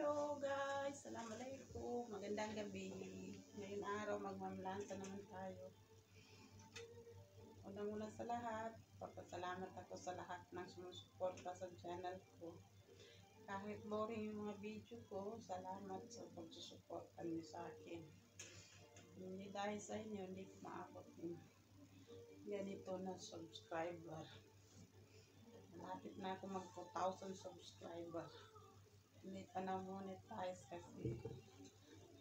Hello guys! Assalamualaikum! Magandang gabi. Ngayon araw magmamlansa naman tayo. Unang-una sa lahat, papasalamat ako sa lahat ng sumusuporta sa channel ko. Kahit boring yung mga video ko, salamat sa pagsusuporta niyo sa akin. Hindi dahil sa inyo, hindi ko maabot yung ganito na subscriber. Malapit na ako mag 2,000 subscriber. Hindi pa na monetize kasi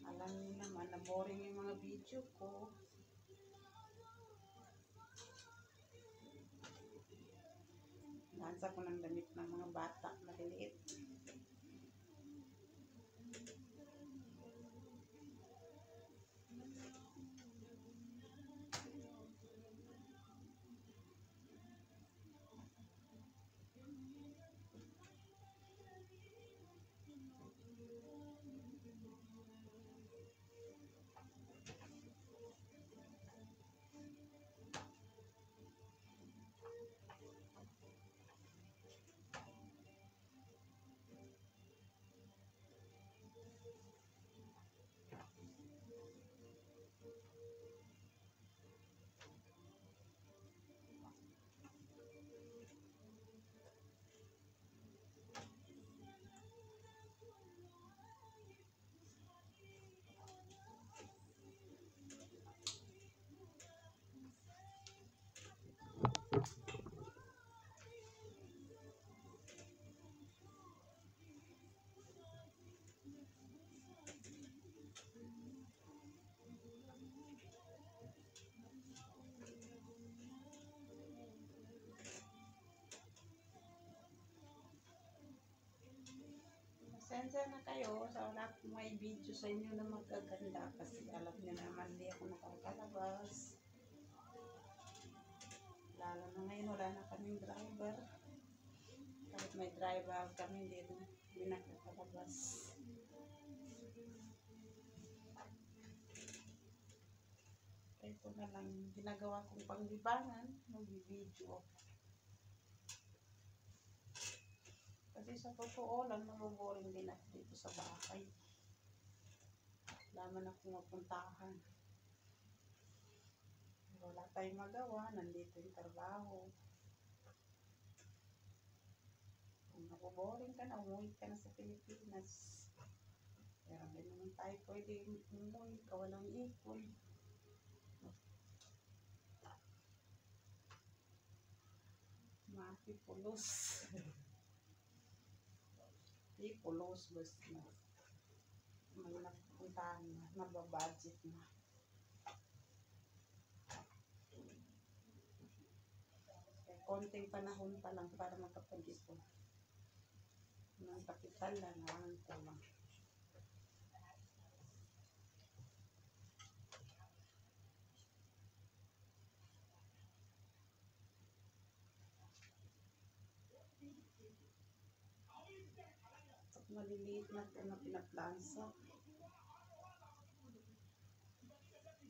alam niyo naman na boring yung mga video ko. Lansa ko ng damit ng mga bata, maliliit. Pasensya na kayo sa wala akong may video sa inyo na magaganda kasi alam niyo naman di ako nakakalabas. Lalo na ngayon wala na kaming driver. Kahit may driver kami hindi na hindi nakakalabas. Ito na lang ginagawa kong panglibangan, mag-video ako. Kasi sa totoo lang, naboboring din ako dito sa bahay. Wala man akong mapuntahan. Wala tayong magawa, nandito yung trabaho. Kung naboboring ka na, umuwi ka na sa Pilipinas. Pero hindi naman tayo pwede umuwi, kawalang ipon. Makipulos. Di pulos basta. May napuntahan na, nababudget na. Konting panahon pa lang para makapag-ipon. Ng kapital na naman ko lang. Maliliit na na pinaplansa.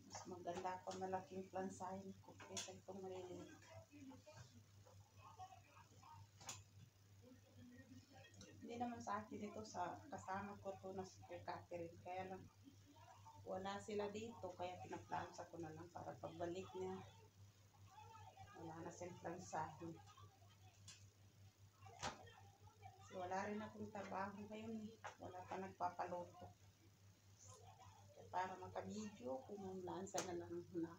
Mas maganda pa malaking plansahin ko kaysa itong maliliit. Hindi naman sa akin ito sa kasama ko to na si Kuya Catherine. Kaya lang wala sila dito kaya pinaplansa ko na lang para pagbalik niya wala na silang plansahin. Kasi wala rin akong trabaho ngayon eh. Wala pa nagpapaluto. Kaya para makabidyo, kung lansa na lang na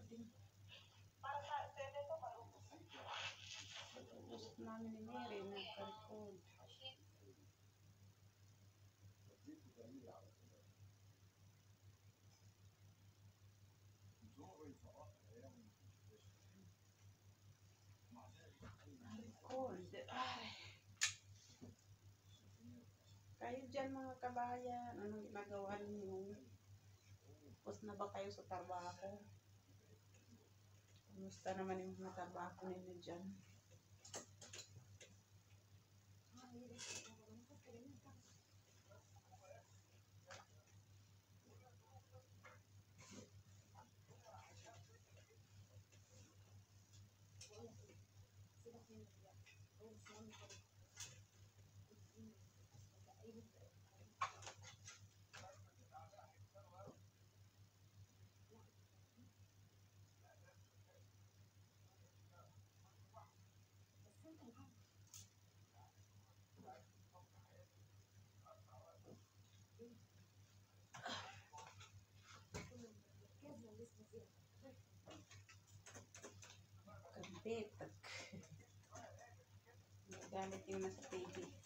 ako. recording. Gusto namin ni Mary, nagka-record. Record. Ay. Kayo dyan mga kabayan, anong ginagawa ninyo? Tapos na ba kayo sa trabaho? Kumusta naman yung mga trabaho ninyo dyan? Kabitak. Nagalit yung nasa TV.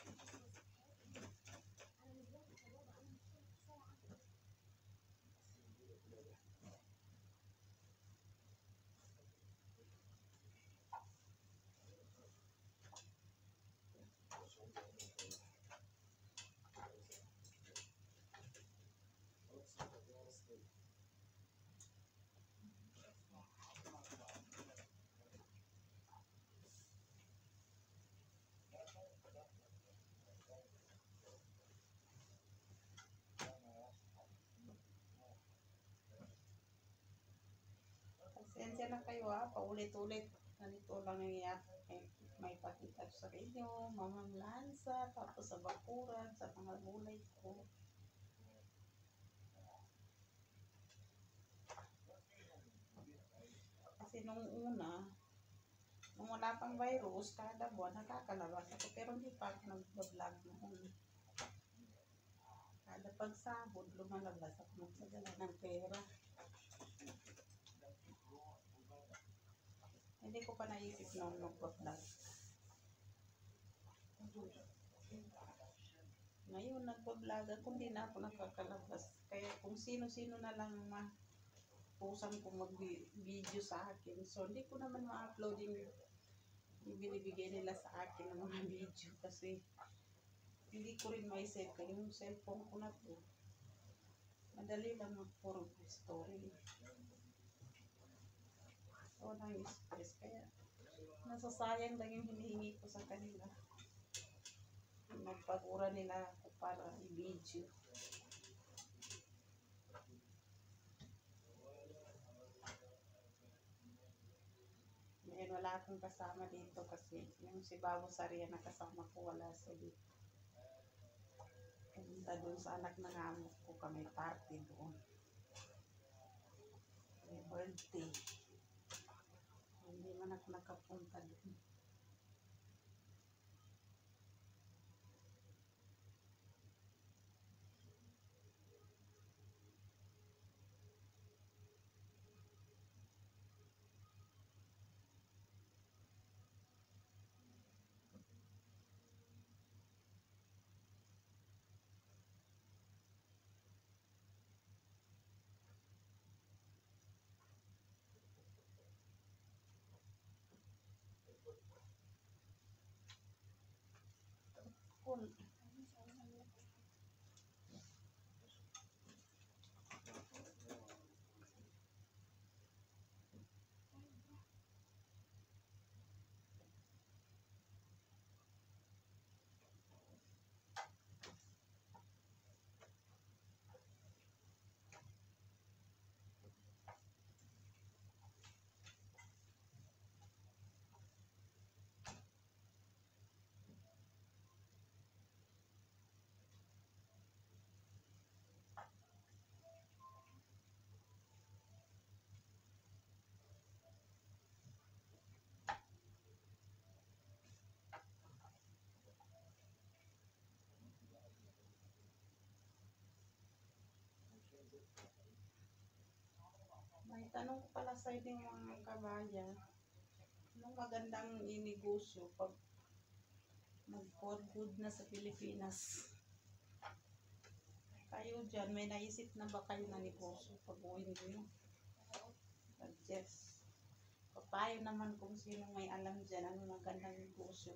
Pasensya na kayo ha, paulit-ulit. Ganito lang iyak. May, may pakita sa inyo, mamang lansa, tapos sa bakuran, sa mga gulay ko. Kasi nung una, nung wala pang virus, kada buwan nakakalabas ako. Pero hindi pa ako nag-vlog noon. Kada pagsabod, lumalabas ako magsadala ng pera. Hindi ko pa naisip noong nag-vlog. Ngayon, nagpa-vlog ako, hindi na ako nakakalabas. Kaya kung sino-sino na lang ma pusang ko mag-video sa akin. So, hindi ko naman ma-upload yung, binibigay nila sa akin ng mga video kasi hindi ko rin kaya yung cellphone ko na to. Madali lang mag-forward story. So, nang stress kaya nasasayang lang yung hinihingi ko sa kanila. Magpagura nila ako para i-video. Ngayon wala akong kasama dito kasi yung si Babo Saria na kasama ko wala dito. Pumunta doon sa anak ng amo ko kami party doon. May birthday. Ako nakapunta doon. con tanong ko pala sa inyo mga kabayan. Anong magandang inegosyo pag mag-for good na sa Pilipinas? Kayo dyan, may naisip na ba kayo na negosyo pag uwi niyo? Suggest. Papayo naman kung sino may alam dyan, anong magandang negosyo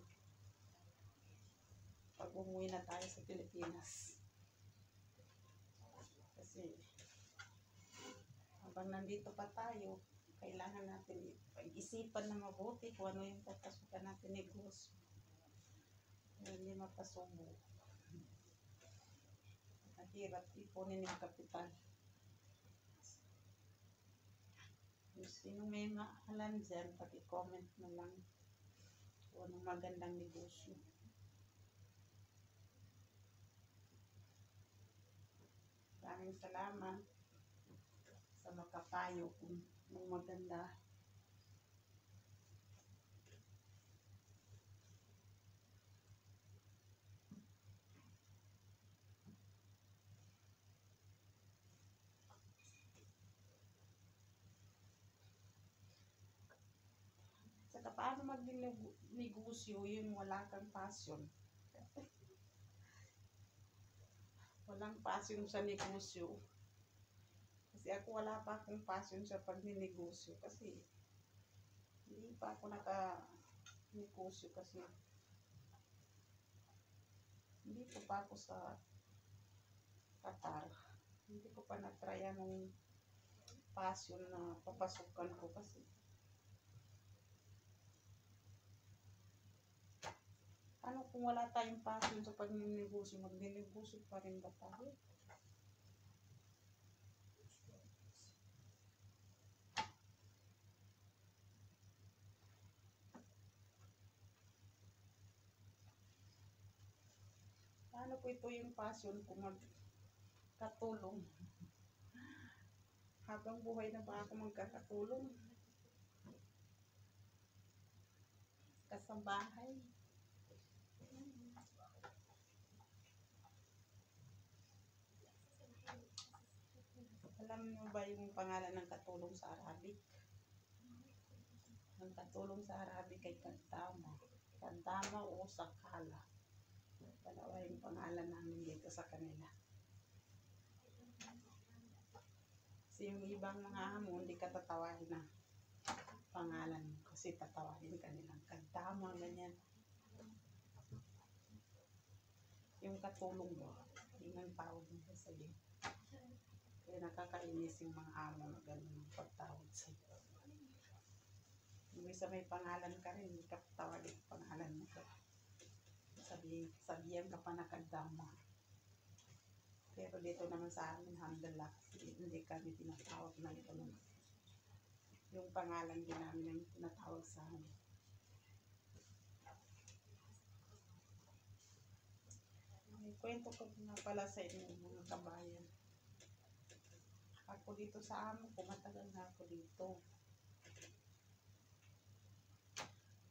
pag umuwi na tayo sa Pilipinas. Kasi habang nandito pa tayo, kailangan natin pag-isipan na mabuti kung ano yung papasukan natin negosyo. Hindi mapasubo. Mahirap ipunin yung kapital. Kung sino may maalam dyan, pag-comment na lang kung anong magandang negosyo. Maraming salamat sa makapayo kung kung maganda. Saka paano magnegosyo yung wala kang passion? Walang passion sa negosyo. Kasi ako wala pa akong passion sa pagninegosyo kasi hindi pa ako naka-negosyo kasi hindi ko pa ako sa Qatar. Hindi ko pa na-try anong passion na papasukan ko kasi ano kung wala tayong passion sa pagninegosyo, magninegosyo pa rin ba tayo? Po ito yung passion kung magkatulong? Habang buhay na ba ako magkakatulong? Kasambahay? Alam niyo ba yung pangalan ng katulong sa Arabic? Ang katulong sa Arabic ay Kantama. Kantama o Sakala. Yung pangalan namin dito sa kanila. Kasi yung ibang mga amo, hindi ka tatawahin na pangalan. Kasi tatawahin ka nilang Kantama, ganyan. Yung katulong mo, yun ang tawag nila sa'yo. Kaya nakakainis yung mga amo na ganun ang pagtawag sa iyo. Yung isa may pangalan ka rin, hindi ka tawagin ang pangalan mo ka. Sabi, sabihan ka pa nakagdama. Pero dito naman sa amin, alhamdulillah, hindi kami tinatawag ng ganun. Yung pangalan din namin ang tinatawag sa amin. May kwento ko nga pala sa inyo mga kabayan. Ako dito sa amo ko, matagal na ako dito.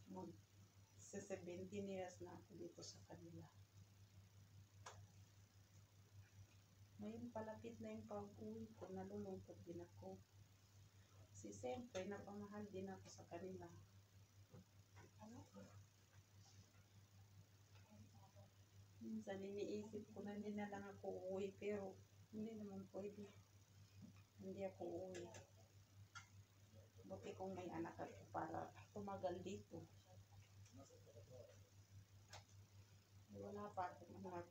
Mag sa 17 years na ako dito sa kanila. Ngayon palapit na yung pag-uwi ko, nalulungkot din ako. Kasi siyempre, napamahal din ako sa kanila. Minsan iniisip ko na hindi na lang ako uuwi, pero hindi naman pwede. Hindi ako uuwi. Buti kung may anak ako para tumagal dito. Wala pa akong anak.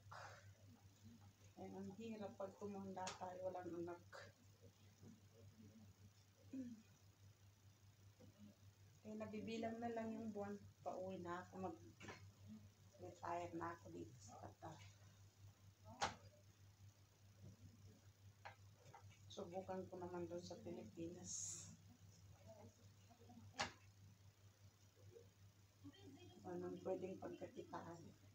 Ay, ang hirap pag tumanda tayo, walang anak. Kaya nabibilang na lang yung buwan, pauwi na ako, mag-retire na ako dito sa Qatar. Subukan ko naman doon sa Pilipinas. Anong pwedeng pagkakitaan?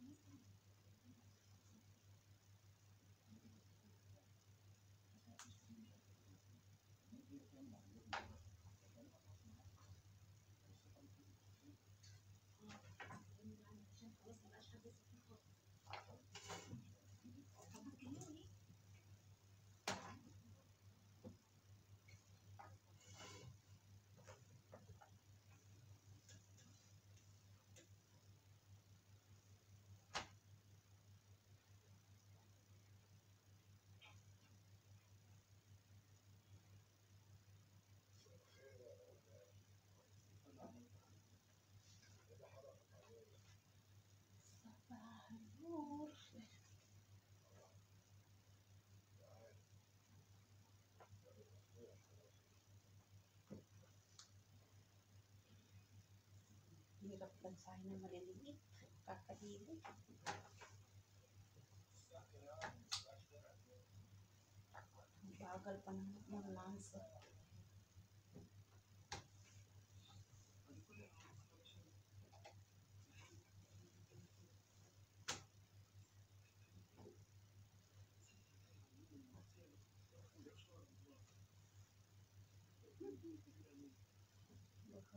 Hirap lansahin ng maliliit. Kakahili. Bagal pa ng, ng lansa.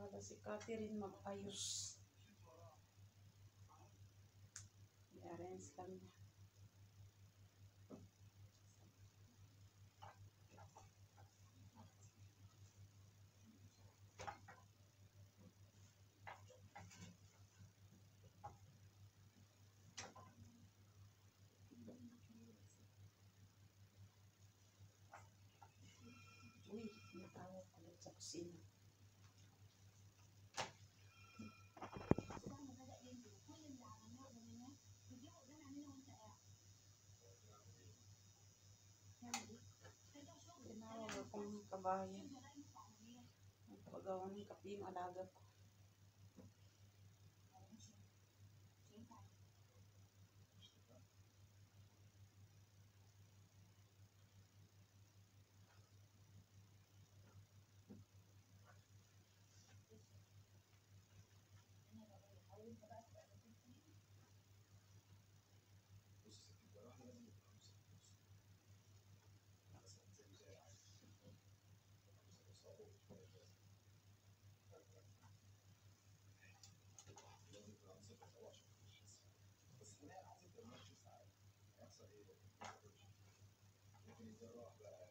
Bakala si Catherine mag-ayos. I-arrange lang niya. Uy, natawag ulit sa. Akong kabayan. Nagpagawa ng kape yung alaga ko. now the the exercise. That's a, it's a, it's a, it's a,